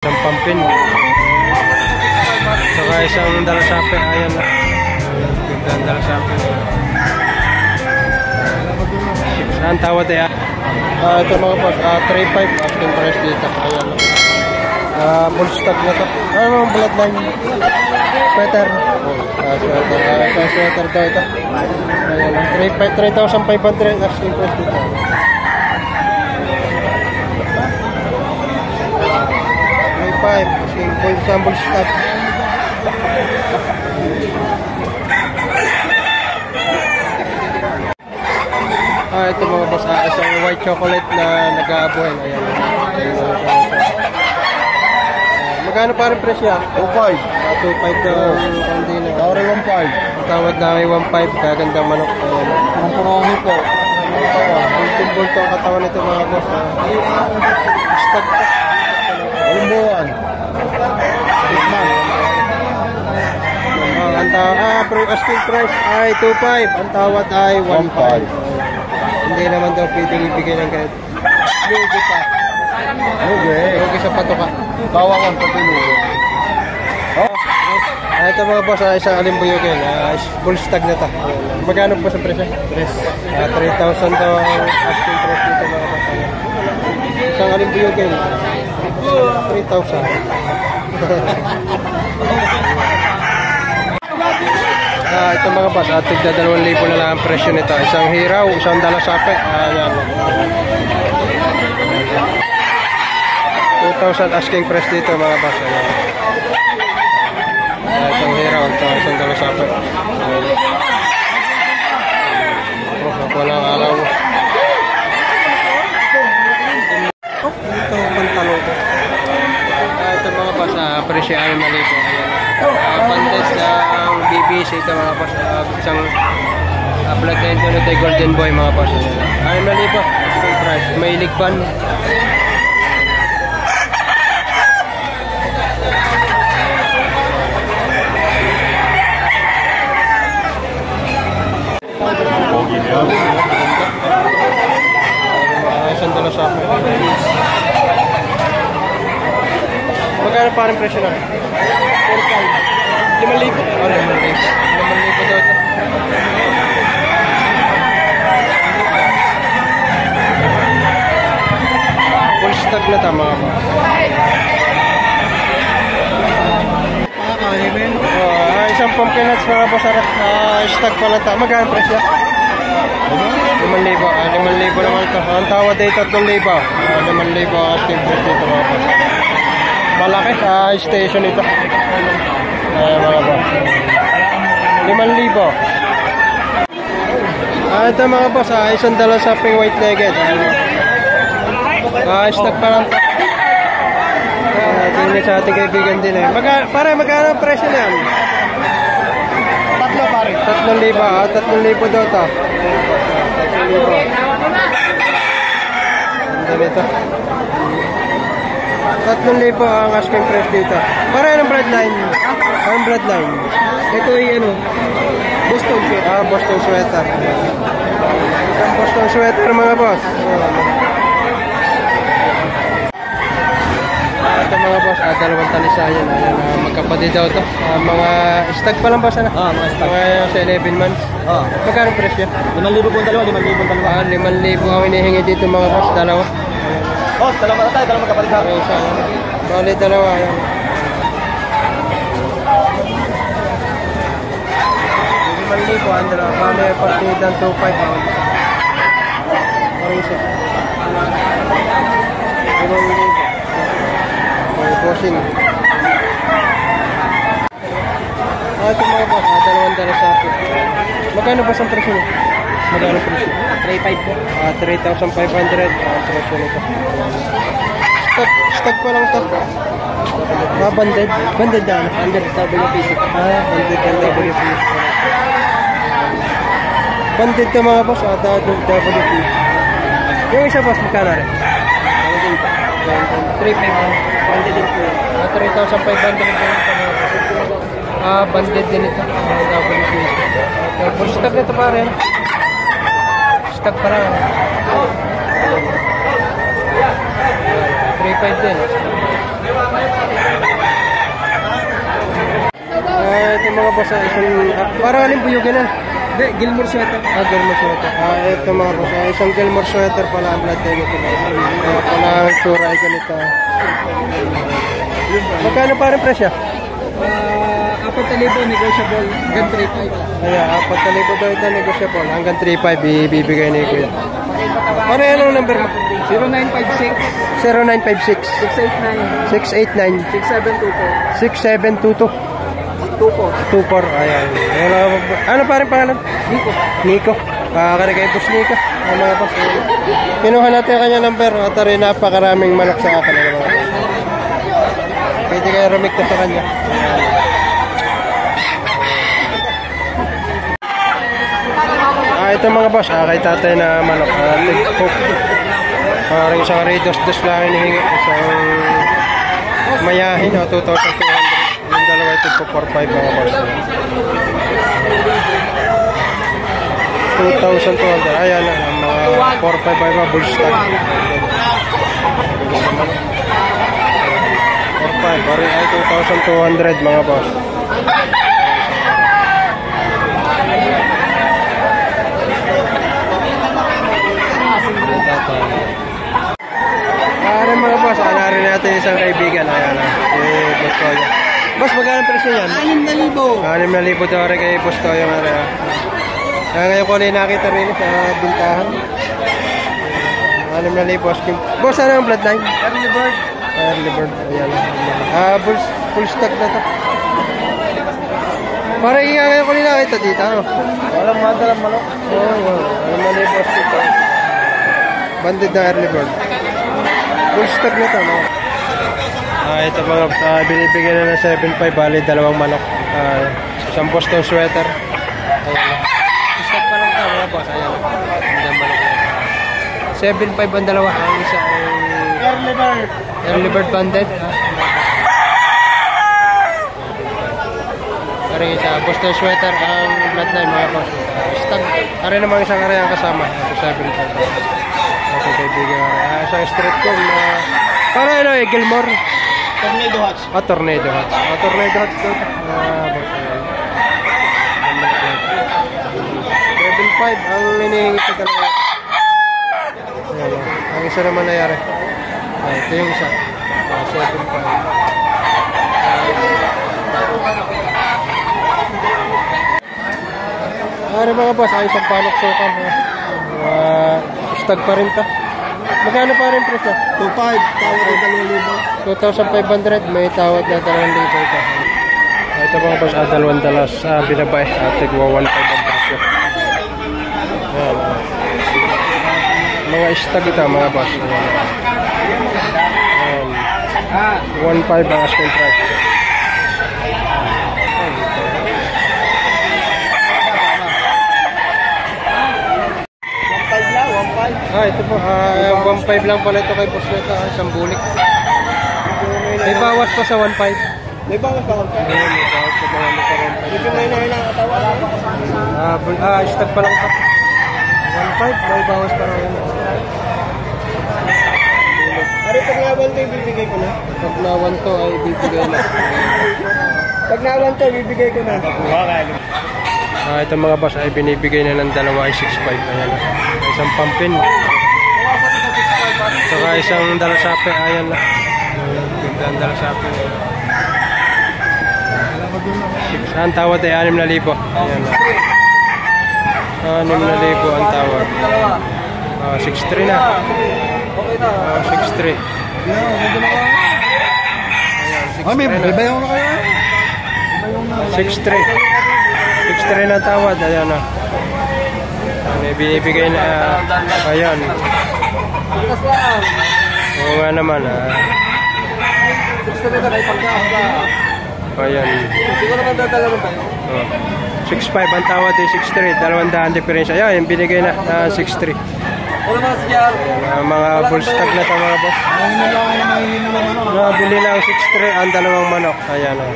Isang pampin. Saka isang dalasape. Ayan na. Ganda ang dalasape. Saan tawad eh? Ah, ito mga boss. Ah, 3.5 asking price dito. Ayan na. Ah, full stock na to. Ano ang bloodline? Sweater. Ah, sweater. Ah, sa sweater daw ito. Ayan na. 3,500 asking price dito. 3.5 asking full sample stock. Ah, ito mga boss, ah, isang white chocolate na nag-aabuhin. Ayan. Ah, Magkano pa rin presyo? 2.5. Ah, 2.5 daw ang kundi na. Sorry, 1.5. Ang tawad na ay 1.5, kagandang manok. Ayan. Ang punohi po. Bulto-bulto ang katawan nito mga boss. Ah, stock pa. Alimbuan. Tikman. Ah, ang tawad, ah, pre asking price ay 2.5. Ang tawad ay 1.5. 1.5. Hindi naman daw pwedeng ibigay ng kahit. Lugi pa. Okay. Lugi sa patoka. Bawang ang patinulo. Ah, ito mga boss, ah, isang alimbuyogin. Ah, full stag na to. Magkano po sa presyo? Tres. Ah, 3,000 daw ang asking price dito mga boss. Isang alimbuyogin. 3,000. Ah, ito mga boss, at tigda 2,000 na lang ang presyo nito. Isang hiraw, isang dalasape. Ayan. 2,000 asking price dito mga boss. Ayan. Ah, isang hiraw, saka isang dalasape. Ayan. Oh, walang araw. Ito, pantalon ko. Ah, ito ah, ay malibo. Ayan. Pandes na ang BBC ito mga boss. Ah, isang uh, line doon ito golden boy mga boss. Ay malibo. Asking price. May ligban. Ah, isang dala sa akin. Magkano pa rin presyo na? 4,500. 5,000. Oh, 5,000. 5,000 daw ito. Full stock na tama ka ba? Oh, ah, isang pumpkin nuts mga boss. Ah, stock pala ta. Magkano presyo? 5,000. Ah, 5,000 naman ito. Ang tawad ay 3,000. Ah, 5,000 ang asking price dito mga boss. Malaki ah, station ito. Ah, mga boss. 5,000. Ah, ito mga boss, ah, isang dala sa ping white legged. Ah, stock pa lang. Ah, din sa ating kaibigan din eh. Maga, pare, magkano presyo na yan? Tatlo pare. 3,000, ah, 3,000 daw to. 3,000. Ang dami ito. 3,000 ang asking price dito. Pare, anong bloodline? Anong bloodline? Ito ay ano, Boston Fair. Ah, Boston sweater. Isang Boston sweater mga boss. Ah, ito mga boss, ah, dalawang talisayan. Ayan, ah, magkapatid daw to. Ah, mga stag pa lang boss, ano? Ah, mga stock. Mga sa 11 months. Ah. Magkano presyo? 5,000 po ang dalawa, 5,000 po ang dalawa. Ah, 5,000 ang hinihingi dito mga boss, dalawa. Oh, dalawa na tayo, dalawa magkapalit Okay, isa. Bali, dalawa. Ayan. Liman libo, ang dalawa. Bali, partidang 2.5. Parang isa. Limang libo. Okay, bossing. Ah, ito mga boss. Ah, dalawang dala sa akin. Magkano ba sa presyo? Magkano presyo? 3,500 po. Ah, 3,500 ang presyo nito. Stock, stock pa lang to. Ah, banded. Banded na ano? Under WPC. Ah, banded. Banded to mga boss, ah, WP. Yung isa boss, magkano rin? Ano din po? 3,500. Banded din po yun. Ah, 3,500 din ito mga boss. Ah, banded din ito. Ah, WP. Okay, full stock na ito pa rin. Stock pa lang. 3,500 din. Ah, ito mga boss, ah, isang, ah, parang alin buyugin na. Hindi, Gilmore sweater. Ah, Gilmore sweater. Ah, ito mga boss, ah, isang Gilmore sweater pala ang blood type ito. Kaya pala ang sura ay ganito. Magkano pa rin presyo? Ah, apat na libo, negotiable. Hanggang 3.5. Ayan, apat na libo daw ito negosyable. Hanggang 3.5 ibibigay ni Kuya. Ano yan ang number mo? 0956 0956 689 689 6724 6722 24 24. Ayan. Wala, ano pa rin pangalan? Nico. Nico. Pakakari kay Boss Nico. Ang mga boss. Kinuha natin ang kanya number at rin napakaraming manok sa akin. Ano. Pwede kayo rumikta sa kanya. Ah, ito mga boss, ah, kay tatay na manok. Ah, tig hook. Parang isang redos dos lang hinihingi. Isang mayahin, oh, 2,200. Yung dalawa ito po 4,500 mga boss. 2,200. Ayan na, ang mga 4,500 ay mga bullstag. 4,500. Pari ay 2,200 mga boss. Pare mga boss, alarin natin isang kaibigan. Ayan na, si Boss Toyo. Boss, magkano presyo yan? 6,000. 6,000 daw rin kay Boss Toyo. Ano, kaya ngayon ko ulit nakita rin sa bintahan. 6,000 boss. Boss, ano ang bloodline? Early bird. Early bird. Ayan. Ah, full, full stock na to. Parang iya ngayon ko ulit nakita dito. Ano? Walang madalang manok. Oo, oh, 6,000 boss dito. Banded na early bird. Full stock na to. No? Ah, ito mga uh, binibigyan na ng 7.5 bali dalawang manok. Ah, isang Boston sweater. Ayan. Stock pa lang ito mga boss. Ayan. Manok. 7.5 ang dalawa. Ang isa ay Early bird. early bird banded. Pero isa Boston sweater ang bloodline mga boss. Stock. Are naman isang are ang kasama. Ito 7.5. Ito kaibigan. Ah, isang street call na para ano eh, Gilmore. Tornado hatch. Ah, tornado hats. Ah, tornado hats daw. Ah. Level 5 ang hinihingi sa dalawa. Ayan, oh. Ang isa naman nangyari. Ah, ito yung isa. Ah, 7.5. Ari mga boss, ayos ang panok sukan. Uh, stag pa rin to. Magkano pa rin presyo? 2.5. Tawad ay 2,500 may tawad na 2,000 ito. Ah, Ito mga boss, ah, dalawang dalas ah, binabay at tigwa 1,500 ang presyo. Ayan. ah. Mga stag ito mga boss. Ayan. Ayan. Ah. 1,500 ang asking price. Ah, ito po. Ah, 1,500 lang pala ito kay boss nito. Ah, isang bulik. May bawas pa sa 1,500. May bawas pa 1.5. Ayan, may bawas pa sa 1,500. Medyo may nahilang katawan. Ah, bul- ah, stag pa lang ito. 1,500, may bawas pa rin. Ari, pag nawan to, ibibigay ko na. Pag nawan to ay bibigay na. Pag nawan to, ibibigay ko na. Ah, ito mga boss ay binibigay na ng dalawa ay 6,500. Ayan. Isang pampin. Saka isang dalasape. Ayan na. Ganda ang dalasape. Six- Ang tawad ay 6,000. Ayan na. 6,000 ang tawad. Ah, 6,300 na. Okay na. Ah, 6,300. Yeah, medyo na ka. Ah, may babayaw na kayo. 6-3. 6-3 na tawad. Ayan na. Ano, binibigay na. ayan. Bukas lang. Oo nga naman. Ah. Na kayo pagkakas na. Ayan. Siguro man dadala mo tayo. Oh. 6-5 ang tawad ay 6-3. Dalawang daan diferensya. Ayan, binigay na. Ah, 6-3. Wala mga. Ah, full stock na ito mga boss. Kayo, ano. Nabili lang 6-3 ang dalawang manok. Ayan o.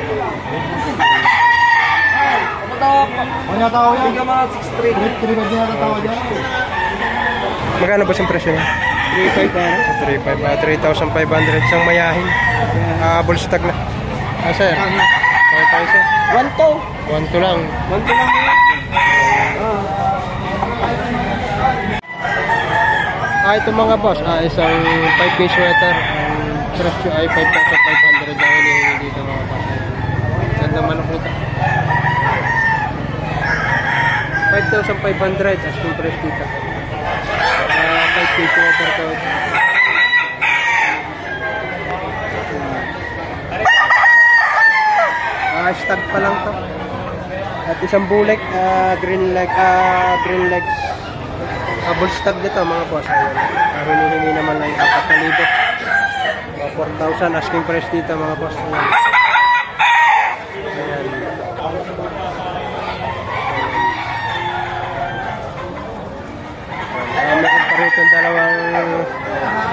Ano tao yan? Hindi ka mga 6'3". 3 ba din tao dyan? Magkano ba yung presyo niya? 3.5 para. 3.5, ah, 3,500 isang mayahin. Ah, full stock na. Ah, sir. Okay tayo, sir. 1 to. 1 to lang. 1 to lang yan. Ah. Ah, ito mga boss, ah, isang 5-piece sweater. Ang presyo ay 5,500 ang hinihingi dito mga boss. Ganda manok nito. 5,500 as full price dito. Ah, 5-piece sweater to. Ah, stag pa lang to. At isang bulek, ah, green leg, ah, green legs. Double stag nito mga boss. Ayun. Ah, hinihingi naman lang 4,000. Mga 4,000 asking price dito mga boss. Ayan. Ah, rito dalawang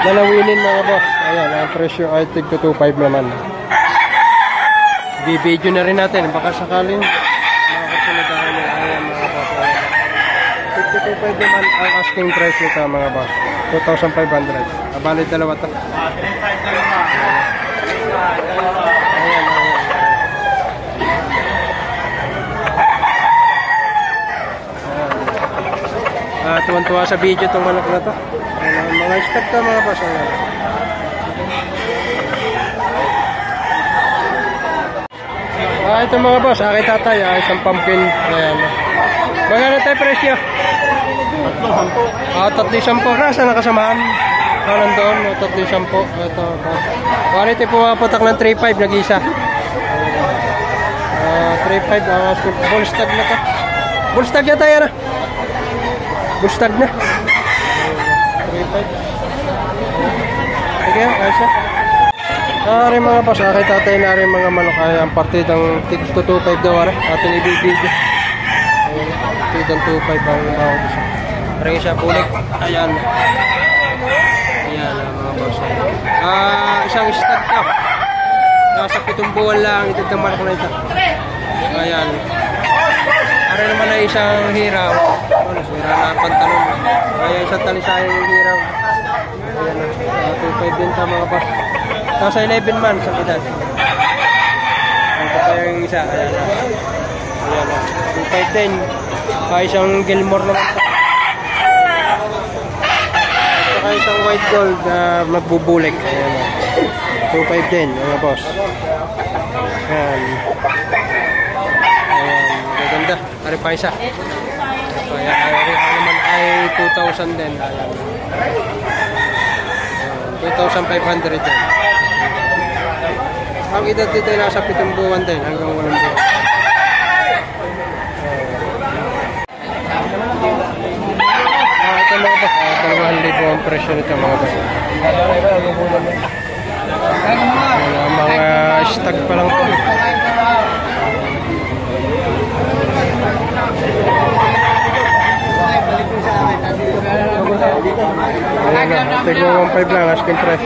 dalawinin mga boss. Ayan, ang presyo ay tig 225 naman. Di-video na rin natin. Baka sakaling makakasunod ako niya. Ayan mga boss. Ayan. 52.5 naman ang asking price nito mga boss. 2,500. Abali dalawa to. Ayan, ayan. Ah, tuwan-tuwa sa video itong manok na to. Ayan, mga to mga. Ayan. Ah, ito mga boss, aking tatay, ah, isang pumpkin. Ayan. Magkano tayo presyo? Ah, tatlo sampo. Nasa nakasamahan? Ah, nandoon. Ah, tatlo sampo. Ito. Ah. Quality pumapatak ng 3.5 nag-isa. Ah, 3.5. Ah, full stag na to. Full stag na tayo na. Stag na. 3.5. Sige, ayos na. Ah, rin mga boss, aking tatay na rin mga manok ay ang partidang tig 225 daw rin. Ating ibibigay. Ayan, partidang 25 ang bawat isa. Rin siya pulik. Ayan. Ayan ah, mga boss. Ah, isang stag to. Nasa pitong buwan lang ito ng manok na ito. Ayan. Para naman ay isang hiraw. Ano, sira na ang pantalon. Ayan, isang talisayang hiraw. Ayan na. Uh, 2.5 din ta mga boss. Nasa 11 months ang edad. Ito pa yung isa. Ayan na. Ayan na. 2.5 din. Kaya isang Gilmore naman kaya isang white gold na magbubulik. Ayan na. 2.5 din mga boss. Ayan. Maganda. Ari pa isa. So, ayan. Ari naman ay 2,000 din. Ayan. Ayan. 2,500 din. Ang edad dito ay nasa 7 buwan din hanggang 8 buwan. Ah, ito mga boss, ah, dalawang libo ang presyo nito mga. Ayan, ang mga stag pa lang po. Ayan na, tigwa 1.5 lang, asking price.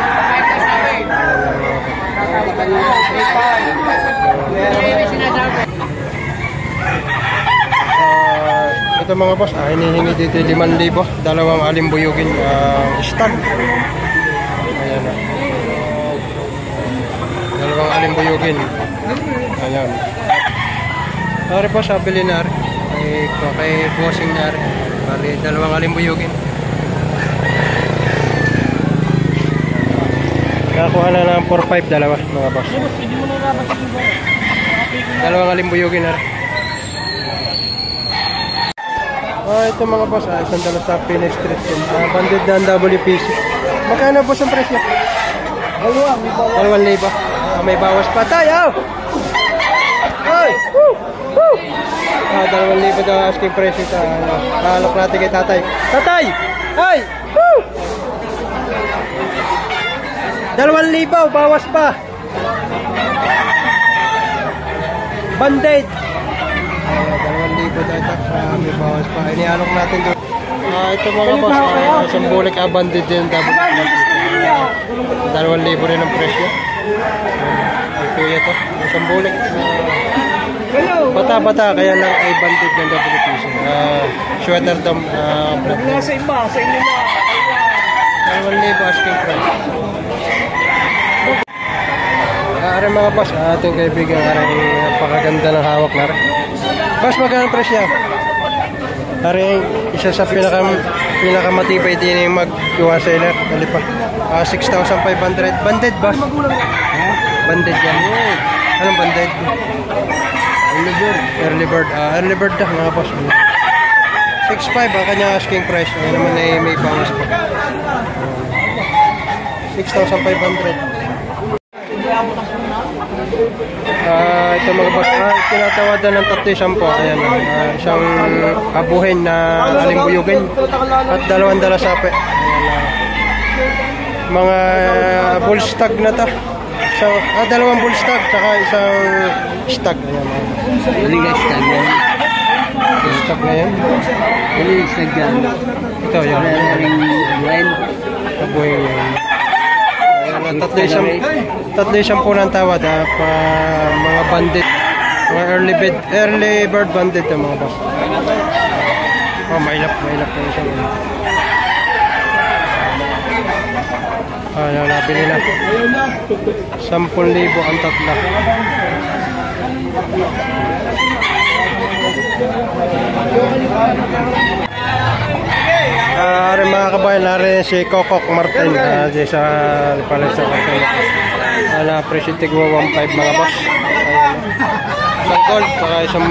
Ah, ito mga boss, ah, hinihingi dito 5,000, dalawang alimbuyugin uh, stag. Ayan na. Dalawang alimbuyugin. Ayan. Pare po, sa Bilinar, kay, kay bossing na rin. Bali, dalawang alimbuyugin. Nakakuha na ng 4-5 dalawa mga boss. Dalawang alimbuyugin na rin. Ah, ito mga boss, ah, isang dala sa Phoenix Street. Ah, banded na WPC. Magkano boss ang presyo? Dalawa, may bawa. Dalawang libo. Ah, may bawas pa tayo! Ay! Woo! Woo! Ah, dalawang libo daw asking presyo sa ano. Halok natin kay tatay. Tatay! Ay! Woo! Dalawang libo, bawas pa. Band-aid. Dalawang ito. Ah, may bawas pa. Inialok natin doon. Ah, ito mga boss. Ah, isang bulik ah, banded din. Dalawang libo rin ang presyo. Ay, kuya to. Isang bulik. Hello. Bata-bata, kaya lang ay bandit ng double piso. Ah, sweater dam. ah, black. Wala sa iba, sa inyo na. Ay, 1,000 asking price. Ah, Aray mga boss, ah, ating kaibigan, aray napakaganda ng hawak na rin. Boss, magkano ang presyo? Aray, isa sa pinaka, pinakamatibay din yung mag-gawa seller. Dali pa. Ah, 6,500. Banded ba? Banded yan. Anong banded? Early bird. Early bird. Ah, early bird dah mga boss. 6,500 ang kanyang asking price. Ayun naman ay may bawas pa. 6,500. Ah, ito mga boss, ah, tinatawadan ng tatlo sampo. Ayan, ah, isang abuhin na alimbuyugin at dalawang dalasape. Ayan, ah, mga bull stag na to. Isang, ah, dalawang bull stag, saka isang stag. Ayan, ah, Maligas ka yan. stag na yan. Maligas ka dyan. Ito, yan. Rin wen. Abuhin yan. Ah, tatlo isang, tatlo isang po ng tawad, ah, pa, mga bandit. Mga early bed, early bird bandit yung mga boss. Oh, mailap, mailap na siya. Ah, yan, nabili na. 10,000 ang tatlo. Ah, rin mga kabayan, narin si Kokok Martin ah, di sa Palesa Martin. Ah, na presyo tigwa 1.5 mga boss. Ayan. Isang gold, saka isang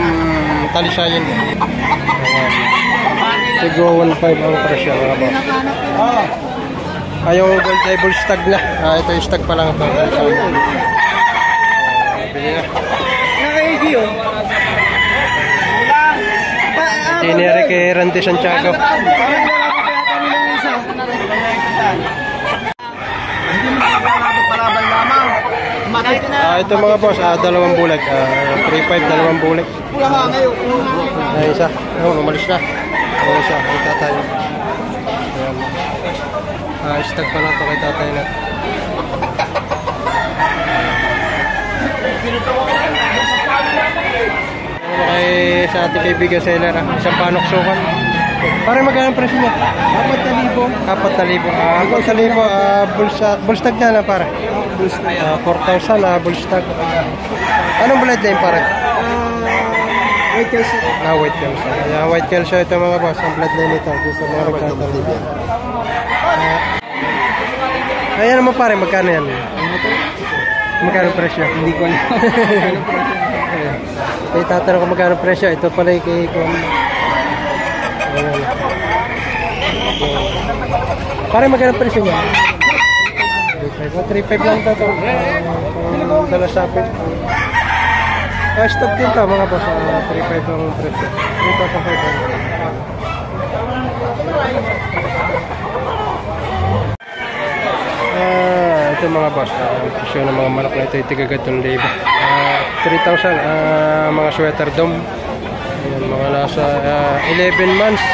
talisayin. Ayan. Tigwa 1.5 ang presyo mga boss. Ah, yung gold bull stag na. Ah, ito yung stag pa lang ito. Talisayin. Ah, bili na. Tinere kay Randy Santiago. Ah, ito mga boss, ah, dalawang bulag. Ah, 3.5, dalawang bulag. Ay, isa. Oh, umalis na. Oh, isa. Ay, tatay. Ayan. Ah, stag pa lang ito kay tatay na. Ano kay sa ating kaibigan seller, ah, isang panok sukan. Pare magkano ang presyo niya? 4,000. 4,000. Ah, 4,000 ah, bulsa, bulstag na lang pare. Ah, 4,000 ah, bulstag. Anong bloodline pare? Wait kasi. Ah, white kelso. Ayan, white kelso ito mga boss. Ang bloodline nito. Gusto mga nagtatalib. Ah, ayan naman pare, magkano yan? Magkano presyo? Hindi ko alam. Kaya tatanong ko magkano presyo. Ito pala yung kay Kung... Pare, magkano ang presyo niya? 3.5 lang ito. ito. Ang dala sapit. Ah, stock din to mga boss. Ah, 3.5 ang presyo. 3,500. Ah, ito mga boss, ah, ang presyo ng mga manok na ito ay tigagatong libo. Ah, 3,000, ah, mga sweater dome. Ayan, mga nasa ah, 11 months.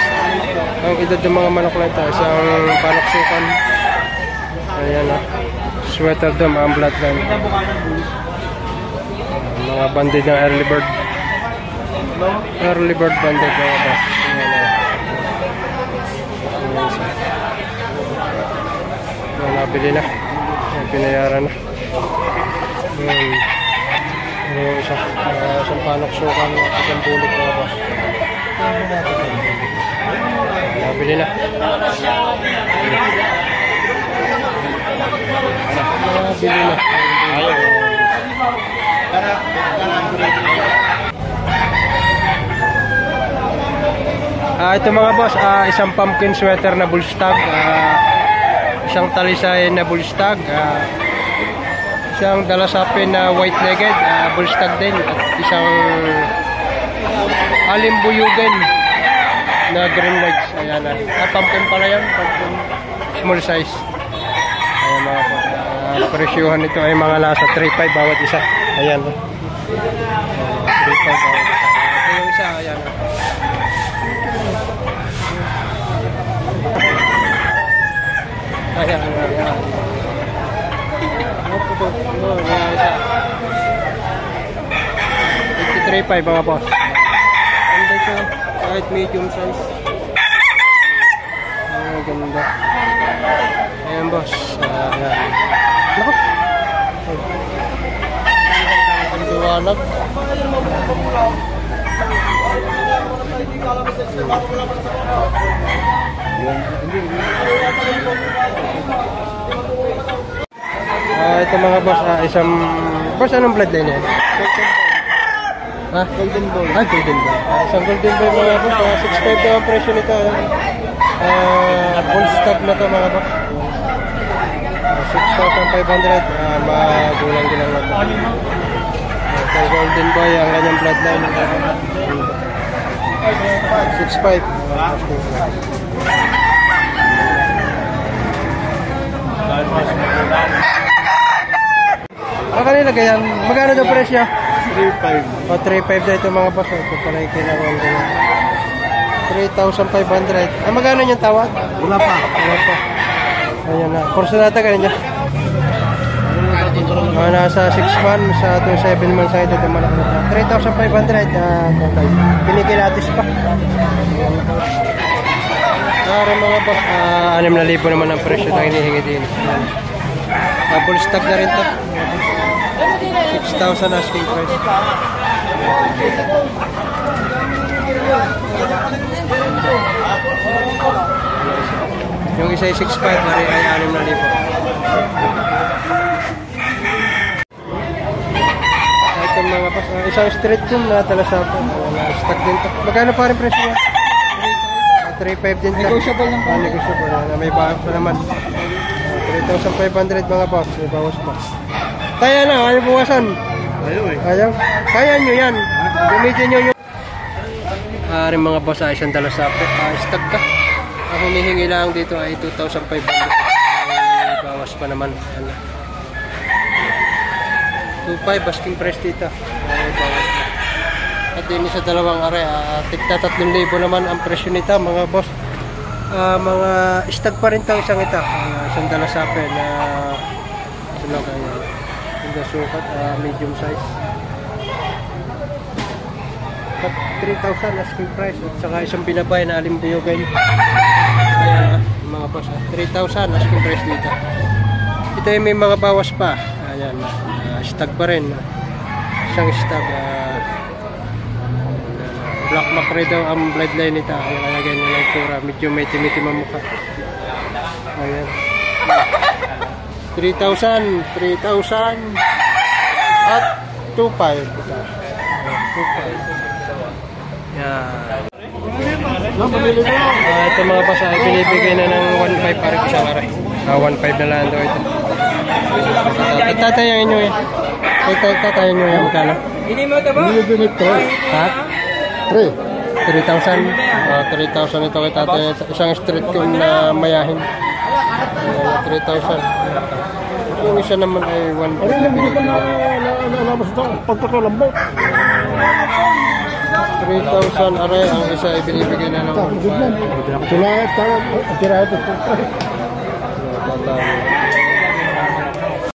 Ang edad ng mga manok na ito, isang panoksukan. Ayan ah, sweater dome, ang bloodline. Ah, mga bandit ng early bird. Early bird bandit mga boss. Ayan ah. Ayan. Ayan, nabili na. Ayan, pinayaran na. Ayan. Ano yung isa? Isang panok sukan at isang bulik mga boss. Nabili na. Nabili na. Ah, ito mga boss, ah, isang pumpkin sweater na bullstag, ah, isang talisayan na bullstag, ah, isang dalasapin na white-legged, ah, bullstag din, at isang alimbuyugan na green legs. Ayan na. Ah, pumpkin pala yan, pumpkin small size. Ayan mga boss. Ah, presyuhan nito ay mga nasa 3.5 bawat isa. Ayan. ah. Ah, 3.5 bawat isa. Ah, Ito yung isa, ayan. ah. Ayan, ayan, ayan. Oh, ayan, isa. 53.5 mga boss. Ganda siya. Kahit medium size. Ganda. Ayan, boss. Ah, Ayan. Naku. Ang liwanag. Ah, ito mga boss, ah, isang... Boss, anong bloodline yan? Ha? Golden Boy. Ah, Golden Boy. Ah, isang Golden Boy mga boss. Ah, 6.5 daw ang presyo nito. Ah, full stock na to mga boss. Ah, 6,500. Ah, magulang din lang natin. Ito, Golden Boy, ang kanyang bloodline. 6.5. Ah, Ah, kanina ganyan. Magkano daw presyo? 3.5. O, 3.5 na ito mga boss. Ito pala yung kinakuha ko. 3,500. Ah, magkano yung tawag? Wala pa. Ano pa? Ayan na. Nata ganun niya. Mga nasa 6 months sa 2 7 months sa ito. ito malaki na. 3,500. Ah, tatay. Pinikilatis pa. Para mga boss, ah, 6,000 naman ang presyo na hinihingi din. Ah, full stock na rin to. 6,000 asking price. Yung isa ay 6.5, mari ay 6,000. Ito mga pas, ah, isang street yun na talasapan. Wala, stock din to. Magkano pa rin presyo niya? Ah, 3.5 din to. Negotiable lang Ah, negotiable. Ah, may bawas pa naman. Ah, 3,500 mga boss. May bawas pa. Kaya na, ayaw buwasan. Ayaw eh. Ayaw. Kaya nyo yan. Gamitin nyo yung... Ah, rin mga boss ay isang dala sa ah, stock ka. Ang hinihingi lang dito ay 2,500. Ay, bawas pa naman. Ano. 2,500 asking price dito. Ay, bawas. At din sa dalawang are, ah, tigta 3,000 naman ang presyo nito mga boss. Ah, mga stag pa rin tang isang ito. Ah, isang dala sa na sino kaya. Hindi sukat, ah, medium size. At 3,000 asking price at saka isang binabay na alimbuyogan. Ayan, ah, mga boss, ah, 3,000 asking price dito. Ito ay may mga bawas pa. Ayan, ah, stag pa rin. Isang stag. ah, black macre daw ang bloodline nito. Kaya kaya ganyan ang tsura. Medyo may timitim ang mukha. Ayan. 3,000, 3,000 at 2,500 ito. Ayan, 2,500. Yan. Ah, ito mga ay binibigay na ng 1.5 para isang aray. Ah, 1.5 na lang daw ito. Tatayan nyo yan. Tatayan nyo yan. Magkano? Hindi din ito. Ha? 3. 3,000. Ah, 3,000 ito kay tatay. Isang street cone na mayahin. Ayan, 3,000. Yung isa naman ay 1.5 Ano na yung ko na nalabas ito? Pagkakalambot. 3,000 aray. Ang isa ay binibigay na ng 1.5. Tulahat tayo. Tirahat ito. Tatay.